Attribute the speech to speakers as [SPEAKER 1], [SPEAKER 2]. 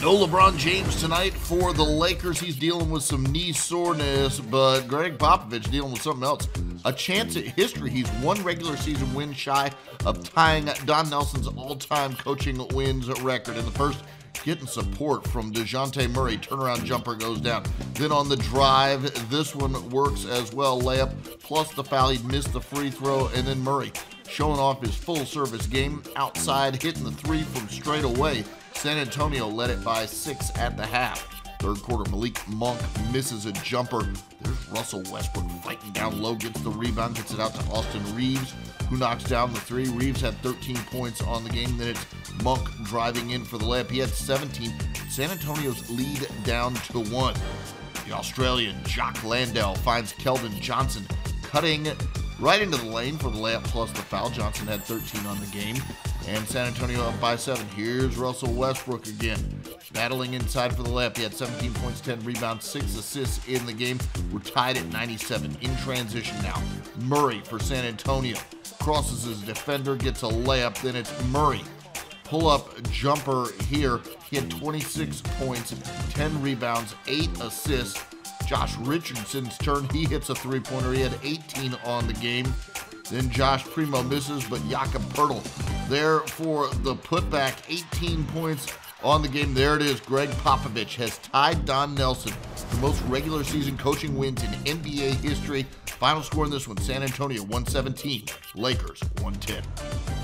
[SPEAKER 1] No LeBron James tonight for the Lakers. He's dealing with some knee soreness, but Gregg Popovich dealing with something else. A chance at history. He's one regular season win shy of tying Don Nelson's all time coaching wins record. In the first, getting support from Dejounte Murray. Turnaround jumper goes down. Then on the drive, this one works as well. Layup plus the foul. He'd missed the free throw, and then Murray showing off his full service game outside, hitting the three from straight away. San Antonio led it by six at the half. Third quarter, Malik Monk misses a jumper. There's Russell Westbrook fighting down low, gets the rebound, gets it out to Austin Reaves, who knocks down the three. Reaves had 13 points on the game. Then it's Monk driving in for the layup. He had 17. San Antonio's lead down to one. The Australian Jock Landale finds Keldon Johnson cutting right into the lane for the layup plus the foul. Johnson had 13 on the game. And San Antonio up by seven. Here's Russell Westbrook again. Battling inside for the layup. He had 17 points, 10 rebounds, 6 assists in the game. We're tied at 97 in transition now. Murray for San Antonio. Crosses his defender, gets a layup. Then it's Murray. Pull up jumper here. He had 26 points, 10 rebounds, 8 assists. Josh Richardson's turn. He hits a three pointer. He had 18 on the game. Then Josh Primo misses, but Jakob Poeltl there for the putback. 18 points on the game. There it is. Gregg Popovich has tied Don Nelson the most regular season coaching wins in NBA history. Final score in this one San Antonio 117, Lakers 110.